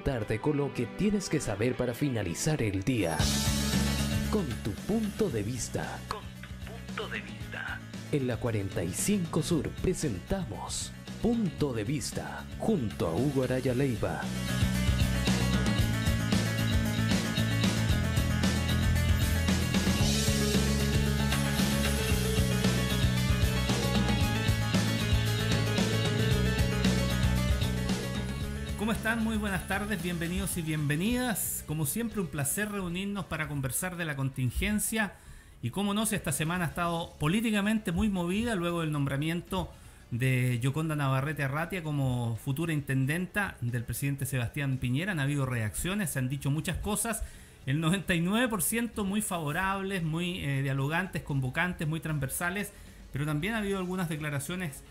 Tarde con lo que tienes que saber para finalizar el día. Con tu punto de vista. Con tu punto de vista. En la 45 Sur presentamos Punto de Vista junto a Hugo Araya Leiva. Muy buenas tardes, bienvenidos y bienvenidas. Como siempre, un placer reunirnos para conversar de la contingencia. Y como no, si esta semana ha estado políticamente muy movida luego del nombramiento de Yoconda Navarrete Arratia como futura intendenta del presidente Sebastián Piñera. Han habido reacciones, se han dicho muchas cosas. El 99% muy favorables, muy eh, dialogantes, convocantes, muy transversales. Pero también ha habido algunas declaraciones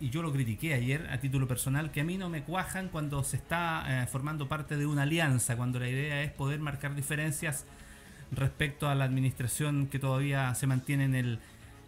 y yo lo critiqué ayer a título personal, que a mí no me cuajan cuando se está eh, formando parte de una alianza, cuando la idea es poder marcar diferencias respecto a la administración que todavía se mantiene en el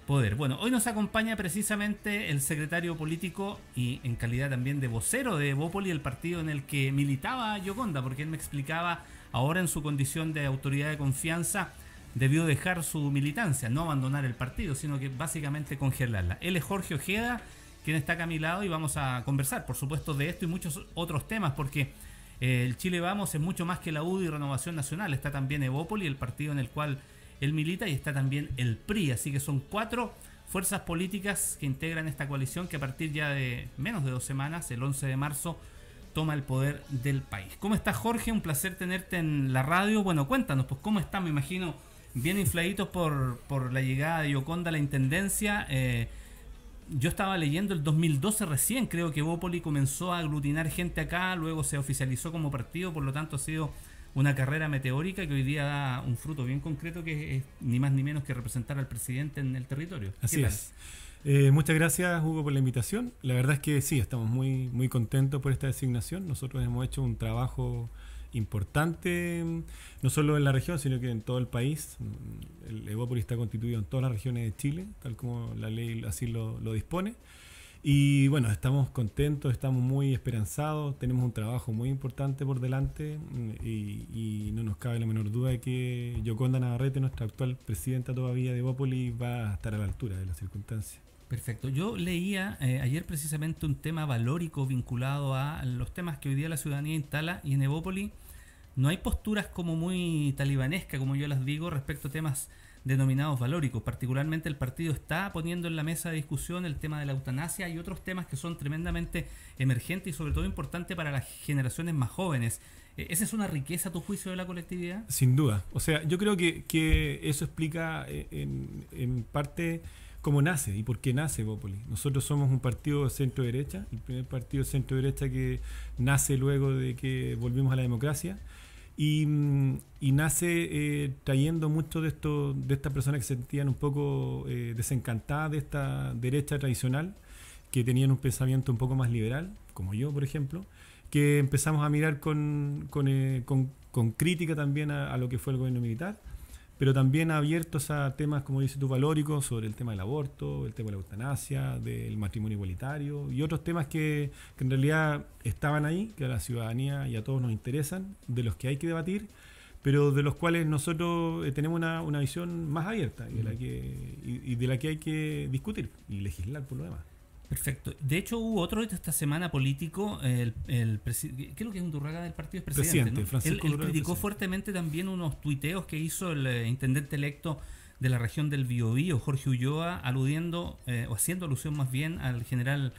poder. Bueno, hoy nos acompaña precisamente el secretario político y en calidad también de vocero de Bópoli, el partido en el que militaba Yoconda, porque él me explicaba ahora en su condición de autoridad de confianza debió dejar su militancia, no abandonar el partido, sino que básicamente congelarla. Él es Jorge Ojeda quien está acá a mi lado y vamos a conversar, por supuesto, de esto y muchos otros temas, porque eh, el Chile Vamos es mucho más que la UDI y Renovación Nacional. Está también Evópoli, el partido en el cual él milita, y está también el PRI. Así que son cuatro fuerzas políticas que integran esta coalición que a partir ya de menos de dos semanas, el 11 de marzo, toma el poder del país. ¿Cómo estás, Jorge? Un placer tenerte en la radio. Bueno, cuéntanos, pues, ¿cómo está? Me imagino bien infladitos por, por la llegada de Yoconda a la intendencia. Eh, yo estaba leyendo el 2012 recién, creo que Bópoli comenzó a aglutinar gente acá, luego se oficializó como partido, por lo tanto ha sido una carrera meteórica que hoy día da un fruto bien concreto que es ni más ni menos que representar al presidente en el territorio. Así es. Eh, muchas gracias Hugo por la invitación. La verdad es que sí, estamos muy, muy contentos por esta designación. Nosotros hemos hecho un trabajo importante, no solo en la región, sino que en todo el país. El Evópolis está constituido en todas las regiones de Chile, tal como la ley así lo, dispone. Y bueno, estamos contentos, estamos muy esperanzados, tenemos un trabajo muy importante por delante y, no nos cabe la menor duda de que Yoconda Navarrete, nuestra actual presidenta todavía de Evópolis, va a estar a la altura de las circunstancias. Perfecto. Yo leía eh, ayer precisamente un tema valórico vinculado a los temas que hoy día la ciudadanía instala y en Evópoli no hay posturas como muy talibanescas, como yo las digo, respecto a temas denominados valóricos. Particularmente el partido está poniendo en la mesa de discusión el tema de la eutanasia y otros temas que son tremendamente emergentes y sobre todo importantes para las generaciones más jóvenes. Eh, ¿Esa es una riqueza, a tu juicio, de la colectividad? Sin duda. O sea, yo creo que, que eso explica eh, en, en parte cómo nace y por qué nace Bópoli. Nosotros somos un partido de centro derecha, el primer partido de centro derecha que nace luego de que volvimos a la democracia. Y, mm, nace eh, trayendo mucho de esto, de estas personas que se sentían un poco eh, desencantadas de esta derecha tradicional, que tenían un pensamiento un poco más liberal, como yo, por ejemplo, que empezamos a mirar con, con, eh, crítica también a, lo que fue el gobierno militar pero también abiertos a temas, como dice tú, valóricos, sobre el tema del aborto, el tema de la eutanasia, del matrimonio igualitario y otros temas que, en realidad estaban ahí, que a la ciudadanía y a todos nos interesan, de los que hay que debatir, pero de los cuales nosotros eh, tenemos una, una, visión más abierta y de, la que, y de la que hay que discutir y legislar por lo demás. Perfecto. De hecho, hubo otro esta semana político, el, el creo que es un Durraga del partido, es presidente. presidente él, criticó fuertemente también unos tuiteos que hizo el eh, intendente electo de la región del Biobío, Jorge Ulloa, aludiendo, eh, o haciendo alusión más bien al general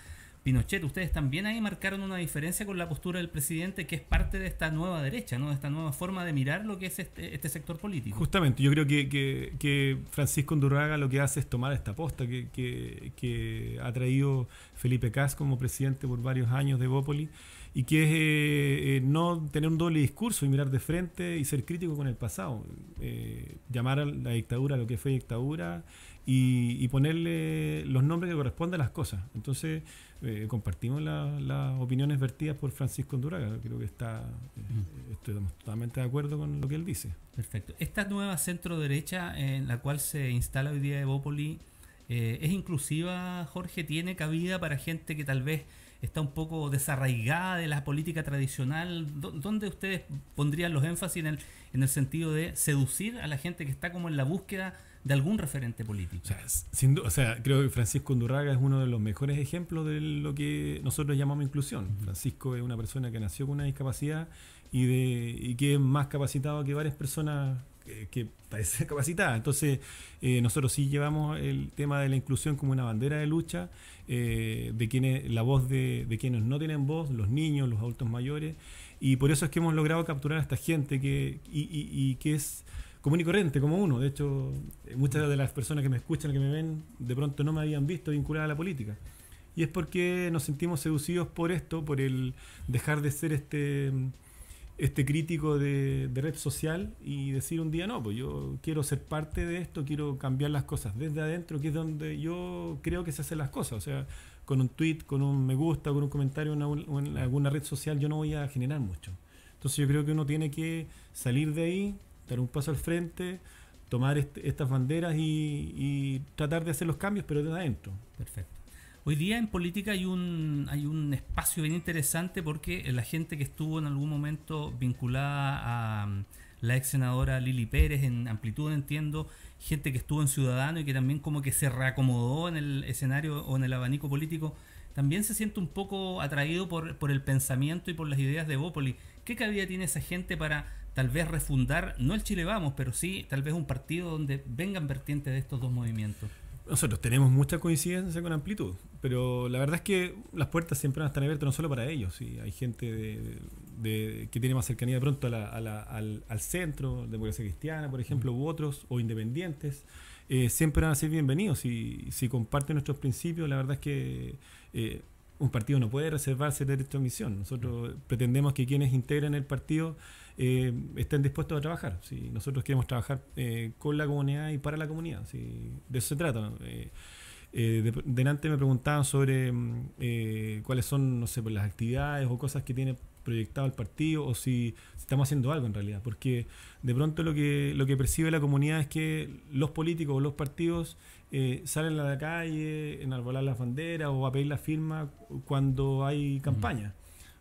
Pinochet. Ustedes también ahí marcaron una diferencia con la postura del presidente, que es parte de esta nueva derecha, ¿no? de esta nueva forma de mirar lo que es este, este sector político. Justamente, yo creo que, Francisco Undurraga lo que hace es tomar esta posta que, que, ha traído Felipe Cas como presidente por varios años de Bópoli y que es eh, eh, no tener un doble discurso y mirar de frente y ser crítico con el pasado. Eh, llamar a la dictadura lo que fue dictadura y, ponerle los nombres que corresponden a las cosas. Entonces, compartimos las opiniones vertidas por Francisco Honduraga. Creo que está, estamos totalmente de acuerdo con lo que él dice. Perfecto. Esta nueva centro derecha en la cual se instala hoy día Evópoli, ¿es inclusiva, Jorge? ¿Tiene cabida para gente que tal vez está un poco desarraigada de la política tradicional. ¿Dónde ustedes pondrían los énfasis en el, en el sentido de seducir a la gente que está como en la búsqueda de algún referente político? O sea, sin o sea, creo que Francisco Undurraga es uno de los mejores ejemplos de lo que nosotros llamamos inclusión. Francisco es una persona que nació con una discapacidad y, de, y que es más capacitado que varias personas que, parece capacitada. Entonces, eh, nosotros sí llevamos el tema de la inclusión como una bandera de lucha, eh, de quienes, la voz de, quienes no tienen voz, los niños, los adultos mayores, y por eso es que hemos logrado capturar a esta gente que, y, que es común y corriente, como uno. De hecho, muchas de las personas que me escuchan, que me ven, de pronto no me habían visto vinculada a la política. Y es porque nos sentimos seducidos por esto, por el dejar de ser este este crítico de, red social y decir un día, no, pues yo quiero ser parte de esto, quiero cambiar las cosas desde adentro, que es donde yo creo que se hacen las cosas. O sea, con un tweet, con un me gusta, con un comentario en, alguna red social, yo no voy a generar mucho. Entonces yo creo que uno tiene que salir de ahí, dar un paso al frente, tomar estas banderas y, y tratar de hacer los cambios, pero desde adentro. Perfecto. Hoy día en política hay un, hay un espacio bien interesante porque la gente que estuvo en algún momento vinculada a mm, la ex senadora Lili Pérez en amplitud, entiendo, gente que estuvo en Ciudadano y que también como que se reacomodó en el escenario o en el abanico político, también se siente un poco atraído por, por el pensamiento y por las ideas de Bópoli. ¿Qué cabida tiene esa gente para tal vez refundar, no el Chile Vamos, pero sí tal vez un partido donde vengan vertientes de estos dos movimientos? Nosotros tenemos mucha coincidencia con amplitud, pero la verdad es que las puertas siempre van a estar abiertas no solo para ellos, hay gente de, que tiene más cercanía de pronto al, centro, democracia cristiana, por ejemplo, u otros, o independientes, eh, siempre van a ser bienvenidos. y si comparten nuestros principios, la verdad es que eh, un partido no puede reservarse derecho a. Nosotros pretendemos que quienes integren el partido eh, estén dispuestos a trabajar. Si nosotros queremos trabajar eh, con la comunidad y para la comunidad, si de eso se trata. Eh, eh delante me preguntaban sobre mm, cuáles son, no sé, pues, las actividades o cosas que tiene proyectado el partido o si, estamos haciendo algo en realidad, porque de pronto lo que lo que percibe la comunidad es que los políticos o los partidos eh, salen a la calle, en enarbolar las banderas o a pedir la firma cuando hay campaña.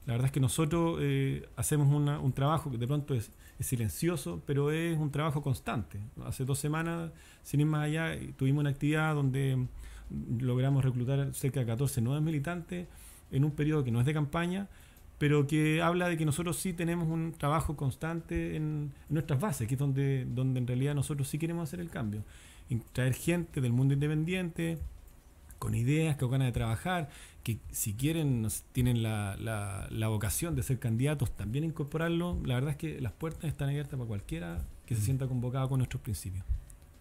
La verdad es que nosotros eh, hacemos un trabajo que de pronto es, silencioso, pero es un trabajo constante. Hace dos semanas, sin ir más allá, tuvimos una actividad donde logramos reclutar cerca de 14 nuevos militantes en un periodo que no es de campaña, pero que habla de que nosotros sí tenemos un trabajo constante en, nuestras bases, que es donde, donde en realidad nosotros sí queremos hacer el cambio traer gente del mundo independiente con ideas, que ganas de trabajar, que si quieren, tienen la, la, vocación de ser candidatos, también incorporarlo. La verdad es que las puertas están abiertas para cualquiera que se sienta convocado con nuestros principios.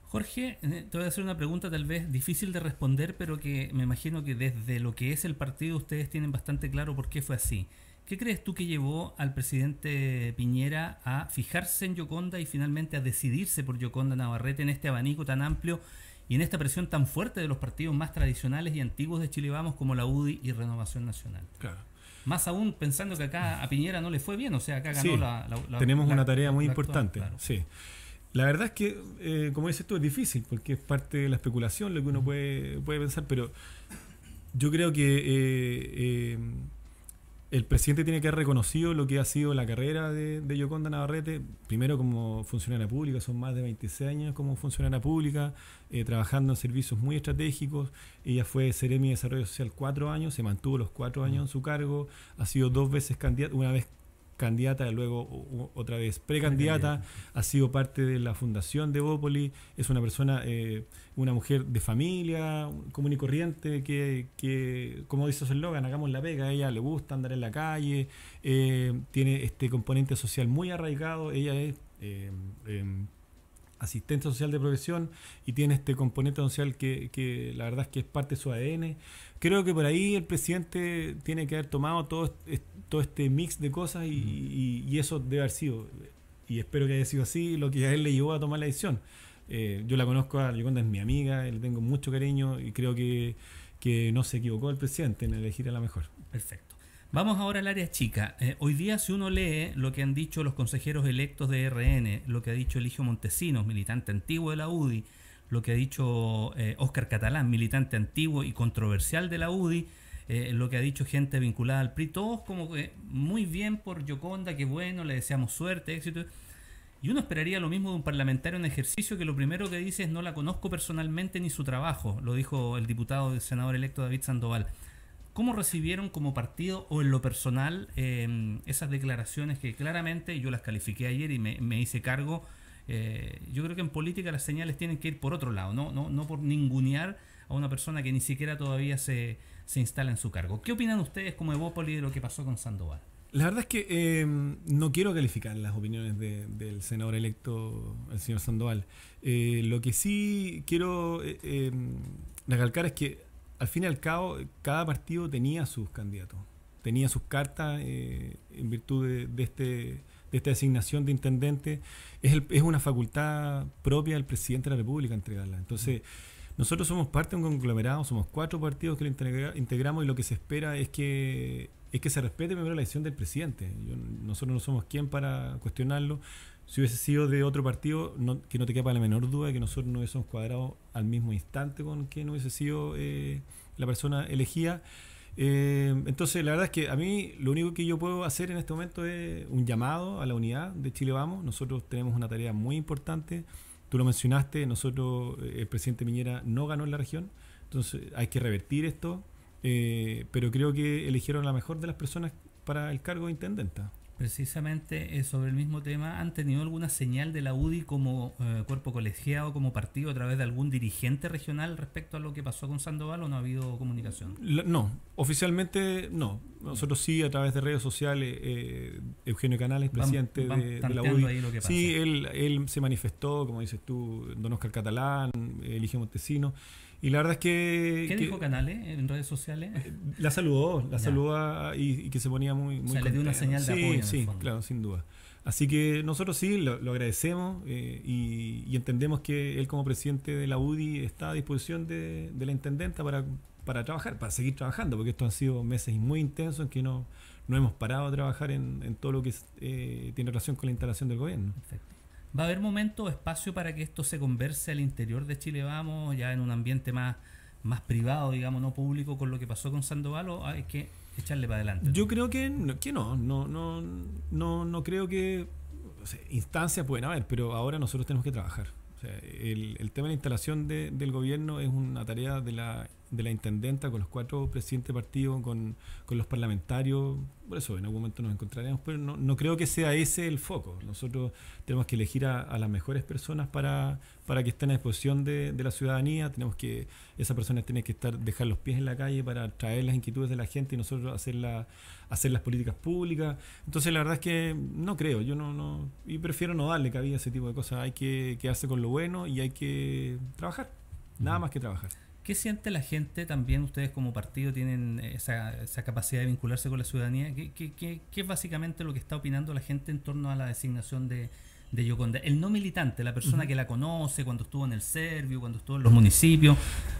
Jorge, eh, te voy a hacer una pregunta tal vez difícil de responder, pero que me imagino que desde lo que es el partido ustedes tienen bastante claro por qué fue así. ¿Qué crees tú que llevó al presidente Piñera a fijarse en Yoconda y finalmente a decidirse por Yoconda Navarrete en este abanico tan amplio y en esta presión tan fuerte de los partidos más tradicionales y antiguos de Chile Vamos como la UDI y Renovación Nacional? Claro. Más aún pensando que acá a Piñera no le fue bien, o sea, acá ganó la, Tenemos una tarea muy importante. Sí. La verdad es que, eh, como dices tú, es difícil porque es parte de la especulación lo que uno puede, puede pensar, pero yo creo que eh, eh, el presidente tiene que haber reconocido lo que ha sido la carrera de, de Yoconda Navarrete, primero como funcionaria pública, son más de 26 años como funcionaria pública, eh, trabajando en servicios muy estratégicos. Ella fue Seremi de Desarrollo Social cuatro años, se mantuvo los cuatro años en su cargo, ha sido dos veces candidata, una vez candidata, luego otra vez precandidata, ha sido parte de la fundación de Bópoli, es una persona, eh, una mujer de familia, común y corriente, que, que como dice su eslogan, hagamos la pega, a ella le gusta andar en la calle, eh, tiene este componente social muy arraigado, ella es... Eh, asistente social de profesión y tiene este componente social que, que, la verdad es que es parte de su ADN. Creo que por ahí el presidente tiene que haber tomado todo, todo este mix de cosas y, y, eso debe haber sido, y espero que haya sido así, lo que a él le llevó a tomar la decisión. Eh, yo la conozco a Yoconda, es mi amiga, le tengo mucho cariño y creo que, que no se equivocó el presidente en elegir a la mejor. Perfecto. Vamos ahora al área chica. Eh, hoy día, si uno lee lo que han dicho los consejeros electos de RN, lo que ha dicho Eligio Montesinos, militante antiguo de la UDI, lo que ha dicho Oscar eh, Catalán, militante antiguo y controversial de la UDI, eh, lo que ha dicho gente vinculada al PRI, todos como que muy bien por Yoconda, que bueno, le deseamos suerte, éxito. Y uno esperaría lo mismo de un parlamentario en ejercicio que lo primero que dice es no la conozco personalmente ni su trabajo, lo dijo el diputado y senador electo David Sandoval. ¿Cómo recibieron como partido o en lo personal em, esas declaraciones que claramente yo las califiqué ayer y me, hice cargo? Eh, yo creo que en política las señales tienen que ir por otro lado, no, no, no por ningunear a una persona que ni siquiera todavía se, se instala en su cargo. ¿Qué opinan ustedes como Evópoli de lo que pasó con Sandoval? La verdad es que em, no quiero calificar las opiniones del senador electo, el señor Sandoval. Eh, lo que sí quiero eh, em, recalcar es que al fin y al cabo cada partido tenía sus candidatos, tenía sus cartas eh, en virtud de, este, de esta designación de intendente. Es, es una facultad propia del presidente de la República entregarla. Entonces... Nosotros somos parte de un conglomerado, somos cuatro partidos que lo integramos y lo que se espera es que es que se respete primero la decisión del presidente. nosotros no somos quien para cuestionarlo. Si hubiese sido de otro partido, que no te quepa la menor duda que nosotros no hubiésemos cuadrado al mismo instante con quien hubiese sido eh, la persona elegida. Eh, entonces, la verdad es que a mí lo único que yo puedo hacer en este momento es un llamado a la unidad de Chile Vamos. Nosotros tenemos una tarea muy importante. Tú lo mencionaste, nosotros, eh, el presidente Miñera no ganó en la región. Entonces, hay que revertir esto. Pero creo que eligieron la mejor de las personas para el cargo de intendenta. Precisamente eh, sobre el mismo tema, ¿han tenido alguna señal de la UDI como eh, cuerpo colegiado, como partido, a través de algún dirigente regional respecto a lo que pasó con Sandoval o no ha habido comunicación? no, oficialmente no. Nosotros sí, a través de redes sociales, Eugenio Canales, presidente de, la UDI, sí, él, él se manifestó, como dices tú, Don Oscar Catalán, Elige Montesino. Y la verdad es que... ¿Qué dijo Canales en redes sociales? Eh, la saludó, la saludó y, que se ponía muy... muy o sea, le dio una señal de apoyo. Sí, claro, sin duda. Así que nosotros sí lo, agradecemos eh, y, entendemos que él como presidente de la UDI está a disposición de, la intendenta para, para trabajar, para seguir trabajando, porque estos han sido meses muy intensos en que no, no hemos parado a trabajar en, todo lo que eh, tiene relación con la instalación del gobierno. Perfecto. ¿Va a haber momento o espacio para que esto se converse al interior de Chile Vamos, ya en un ambiente más, más privado, digamos, no público, con lo que pasó con Sandoval, o hay que echarle para adelante? Yo creo que, que no, no, no, no, no creo que instancias pueden haber, pero ahora nosotros tenemos que trabajar. el, el, tema de la instalación del gobierno es una tarea de la de la intendenta, con los cuatro presidentes de partido, con, con, los parlamentarios. Por eso en algún momento nos encontraremos, pero no, no creo que sea ese el foco. Nosotros tenemos que elegir a, las mejores personas para, para que estén a disposición de, de, la ciudadanía. Tenemos que, esa persona tiene que estar, dejar los pies en la calle para traer las inquietudes de la gente y nosotros hacer, la, hacer las políticas públicas. Entonces la verdad es que no creo, yo no, no, y prefiero no darle cabida a ese tipo de cosas. Hay que quedarse con lo bueno y hay que trabajar, nada más que trabajar. ¿Qué siente la gente también? Ustedes como partido tienen esa, capacidad de vincularse con la ciudadanía. ¿Qué, qué, es básicamente lo que está opinando la gente en torno a la designación de, de Yoconda? El no militante, la persona que la conoce cuando estuvo en el Servio, cuando estuvo en los municipios.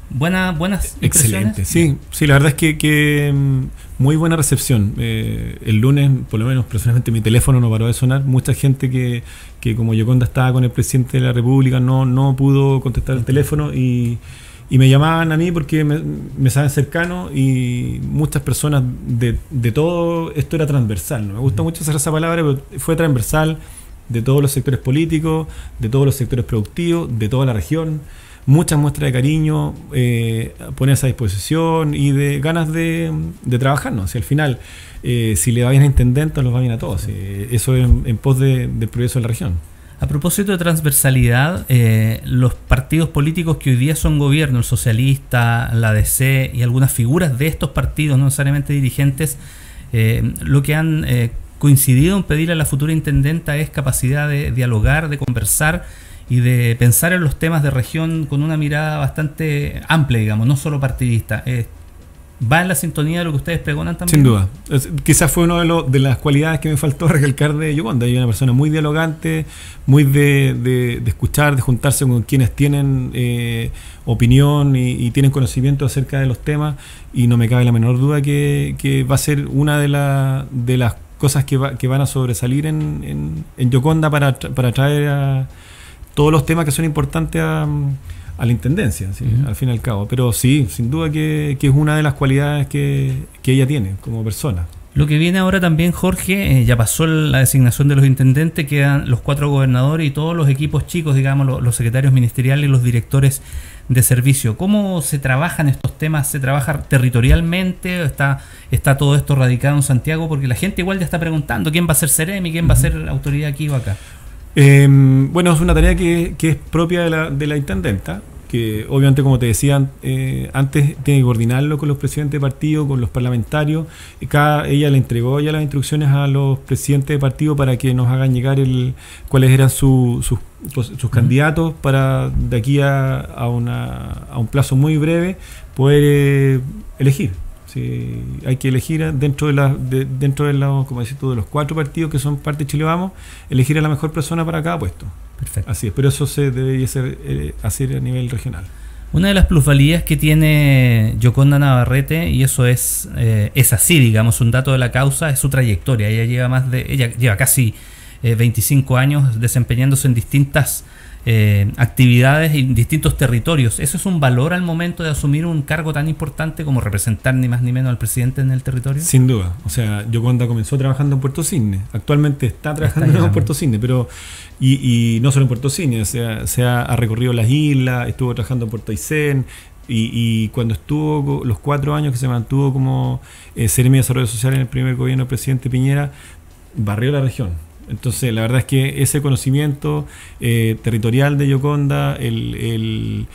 Buena, buenas Excelente, sí, sí, la verdad es que, mm, muy buena recepción. Eh, el lunes, por lo menos personalmente, mi teléfono no paró de sonar. Mucha gente que, que como Yoconda estaba con el presidente de la República no, no pudo contestar el teléfono y y me llamaban a mí porque me, saben cercano y muchas personas de, de, todo esto era transversal. ¿no? Me gusta mucho usar esa palabra, pero fue transversal de todos los sectores políticos, de todos los sectores productivos, de toda la región. Muchas muestras de cariño, eh, ponerse a disposición y de ganas de, de trabajar. ¿no? al final, eh, si le va bien a intendente, nos va bien a todos. Eh, eso es en, pos del progreso de la región. A propósito de transversalidad, eh, los partidos políticos que hoy día son gobierno, el socialista, la DC y algunas figuras de estos partidos, no necesariamente dirigentes, eh, lo que han eh, coincidido en pedirle a la futura intendenta es capacidad de dialogar, de conversar y de pensar en los temas de región con una mirada bastante amplia, digamos, no solo partidista va en la sintonía de lo que ustedes pregonan también. Sin duda. quizás fue una de, de, las cualidades que me faltó recalcar de Yoconda. Hay una persona muy dialogante, muy de, de, escuchar, de juntarse con quienes tienen eh, opinión y, tienen conocimiento acerca de los temas. Y no me cabe la menor duda que, que va a ser una de, la, de las cosas que, va, que van a sobresalir en, en, Yoconda para, para traer a todos los temas que son importantes a, la intendencia, al fin y al cabo. Pero sí, sin duda que, es una de las cualidades que, ella tiene como persona. Lo que viene ahora también, Jorge, eh, ya pasó la designación de los intendentes, quedan los cuatro gobernadores y todos los equipos chicos, digamos, los, los secretarios ministeriales y los directores de servicio. ¿Cómo se trabajan estos temas? ¿Se trabaja territorialmente? ¿Está, ¿Está todo esto radicado en Santiago? Porque la gente igual ya está preguntando quién va a ser Ceremi, quién va a ser autoridad aquí o acá. Em, bueno, es una tarea que, que es propia de la, de la intendenta que obviamente, como te decía eh, antes, tiene que coordinarlo con los presidentes de partido, con los parlamentarios. Cada, ella le entregó ya las instrucciones a los presidentes de partido para que nos hagan llegar el cuáles eran sus, sus candidatos para de aquí a, a, una, a un plazo muy breve poder eh, elegir. Si hay que elegir dentro de, la, dentro de, los, como decís tú, de los cuatro partidos que son parte de Chile Vamos, elegir a la mejor persona para cada puesto. Perfecto. Así es, pero eso se debería ser, eh, hacer a nivel regional. Una de las plusvalías que tiene Yoconda Navarrete, y eso es, eh, es así, digamos, un dato de la causa, es su trayectoria. Ella lleva más de, ella lleva casi 25 eh, años desempeñándose en distintas eh, actividades en distintos territorios. ¿Eso es un valor al momento de asumir un cargo tan importante como representar ni más ni menos al presidente en el territorio? Sin duda. O sea, Yoconda comenzó trabajando en Puerto Cisne. Actualmente está trabajando en Puerto Cisne, pero. Y, no solo en Puerto Cisne, o sea, se ha, recorrido las islas, estuvo trabajando en Puerto Aysén. Y, cuando estuvo los cuatro años que se mantuvo como eh, de Desarrollo Social en el primer gobierno del presidente Piñera, barrió la región entonces, la verdad es que ese conocimiento eh, territorial de Yoconda, el,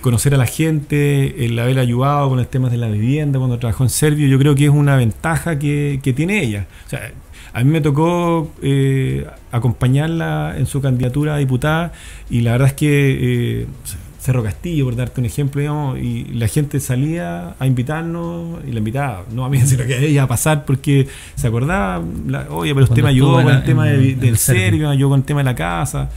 conocer a la gente, el haber ayudado con el tema de la vivienda cuando trabajó en Servio, yo creo que es una ventaja que, tiene ella. O sea, a mí me tocó eh, acompañarla en su candidatura a diputada y la verdad es que eh, Cerro Castillo, por darte un ejemplo, digamos, y la gente salía a invitarnos y la invitaba, no a mí, sino que a ella a pasar porque se acordaba, oye, pero usted me ayudó con el tema del serio, me ayudó con el tema de la casa,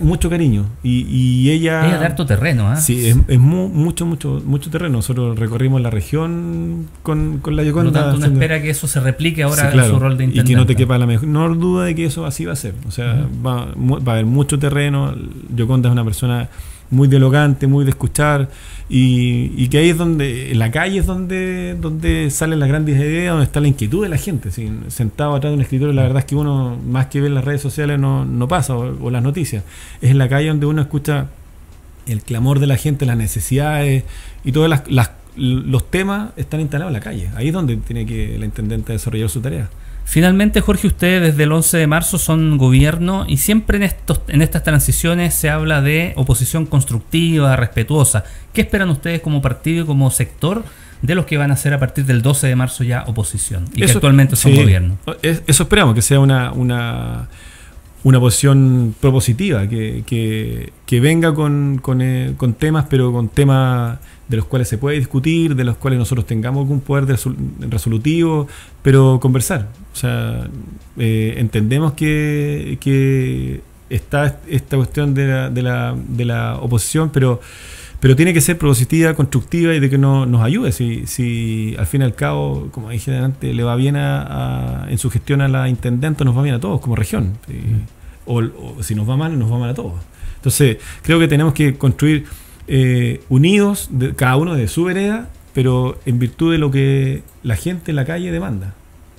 mucho cariño. Y, ella... Ella de harto terreno, ¿ah? Sí, es, mucho, mucho, mucho terreno. Nosotros recorrimos la región con, con la Yoconda. Por lo tanto, uno espera que eso se replique ahora en su rol de intendente. Y que no te quepa la menor duda de que eso así va a ser. O sea, va, va a haber mucho terreno. Yoconda es una persona muy dialogante, muy de escuchar, y, que ahí es donde, en la calle es donde, donde salen las grandes ideas, donde está la inquietud de la gente. Sentado atrás de un escritorio, la verdad es que uno, más que ver las redes sociales, no, no pasa, o, las noticias. Es en la calle donde uno escucha el clamor de la gente, las necesidades y todos los temas están instalados en la calle. Ahí es donde tiene que la intendente desarrollar su tarea. Finalmente, Jorge, ustedes desde el 11 de marzo son gobierno y siempre en, estos, en estas transiciones se habla de oposición constructiva, respetuosa. ¿Qué esperan ustedes como partido y como sector de los que van a ser a partir del 12 de marzo ya oposición y que actualmente son gobierno? Eso esperamos, que sea una, una, una posición propositiva, que, que, venga con, eh, con temas, pero con temas de los cuales se puede discutir, de los cuales nosotros tengamos algún poder resolutivo, pero conversar. O sea, eh, entendemos que, que, está esta cuestión de la, de la, de la oposición, pero pero tiene que ser propositiva, constructiva y de que no, nos ayude. Si, si al fin y al cabo, como dije antes, le va bien a, en su gestión a la intendente, nos va bien a todos como región. o, si nos va mal, nos va mal a todos. Entonces, creo que tenemos que construir eh, unidos, de, cada uno de su vereda, pero en virtud de lo que la gente en la calle demanda.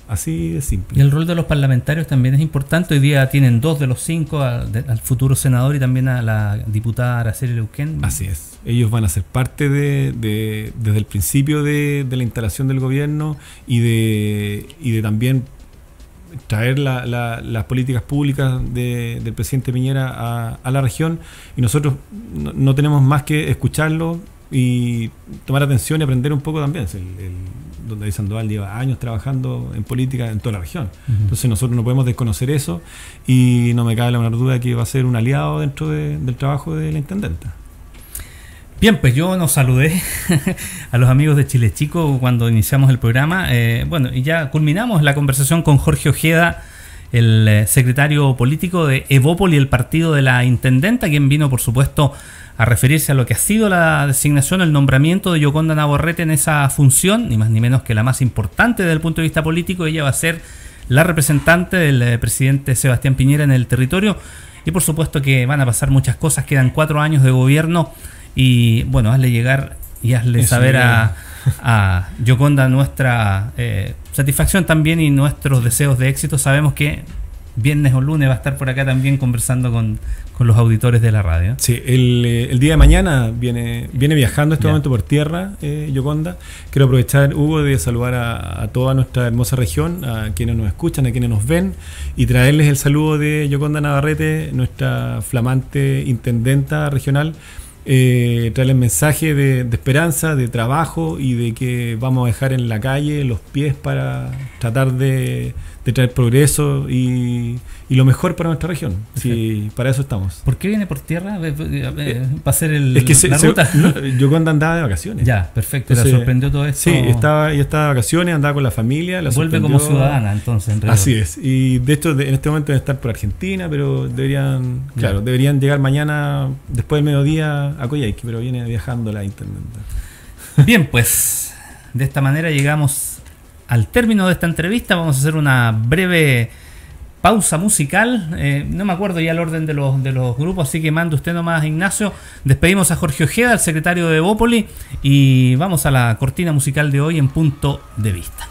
Así de simple. Y el rol de los parlamentarios también es importante. Hoy día tienen dos de los cinco, al, futuro senador y también a la diputada Araceli Leuquén. Así es. Ellos van a ser parte de, desde el principio de, la instalación del gobierno y de, y de también traer las políticas públicas del presidente Piñera a, la región y nosotros no, tenemos más que escucharlo y tomar atención y aprender un poco también. El, donde Sandoval lleva años trabajando en política en toda la región. Entonces nosotros no podemos desconocer eso y no me cabe la menor duda que va a ser un aliado dentro del trabajo de la intendenta. Bien, pues yo nos saludé a los amigos de Chile Chico cuando iniciamos el programa. Eh, bueno, y ya culminamos la conversación con Jorge Ojeda, el eh, secretario político de Evópoli, el partido de la intendenta, quien vino, por supuesto, a referirse a lo que ha sido la designación, el nombramiento de Yoconda Navarrete en esa función, ni más ni menos que la más importante desde el punto de vista político. Ella va a ser la representante del eh, presidente Sebastián Piñera en el territorio. Y por supuesto que van a pasar muchas cosas, quedan cuatro años de gobierno y bueno, hazle llegar y hazle saber a, a Yoconda nuestra eh, satisfacción también y nuestros deseos de éxito. Sabemos que viernes o lunes va a estar por acá también conversando con, los auditores de la radio. Sí, el, eh, el, día de mañana viene, viene viajando en este momento por tierra, eh, Yoconda. Quiero aprovechar, Hugo, de saludar a, toda nuestra hermosa región, a quienes nos escuchan, a quienes nos ven, y traerles el saludo de Yoconda Navarrete, nuestra flamante intendenta regional. Eh, traerles mensaje de, de, esperanza, de trabajo y de que vamos a dejar en la calle los pies para tratar de de traer progreso y, y, lo mejor para nuestra región. Sí, para eso estamos. ¿Por qué viene por tierra? ¿Va a ser el, es que la ruta? yo cuando andaba de vacaciones. Ya, perfecto. ¿La sorprendió todo esto? Sí, estaba, yo estaba de vacaciones, andaba con la familia. La Vuelve como ciudadana entonces. En Así es. Y de hecho, en este momento deben estar por Argentina, pero deberían, claro, deberían llegar mañana, después del mediodía, a Coyhaique, pero viene viajando la intendente. Bien, pues de esta manera llegamos al término de esta entrevista vamos a hacer una breve pausa musical. Eh, no me acuerdo ya el orden de los, de los grupos, así que mande usted nomás, Ignacio. Despedimos a Jorge Ojeda, el secretario de Bópoli, y vamos a la cortina musical de hoy en punto de vista.